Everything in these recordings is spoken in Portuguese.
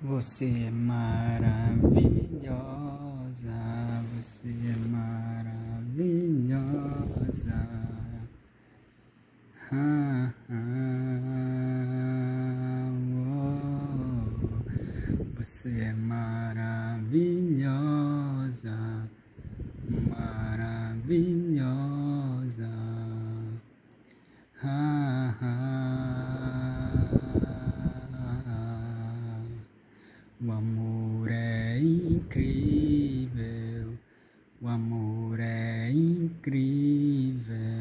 Você é maravilhosa, você é maravilhosa. Ah, ah. Você é maravilhosa, maravilhosa. O amor é incrível, o amor é incrível.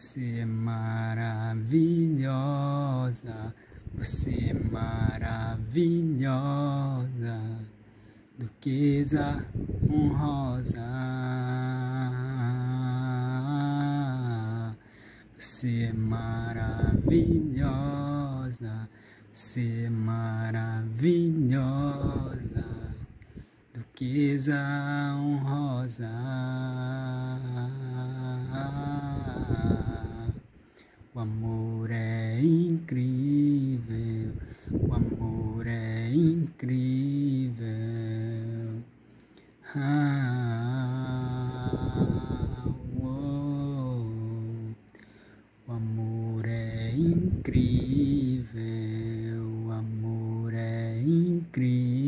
Você é maravilhosa, você é maravilhosa, duquesa honrosa. Você é maravilhosa, você é maravilhosa, duquesa honrosa. O amor é incrível, o amor é incrível. Ah. O amor é incrível, o amor é incrível.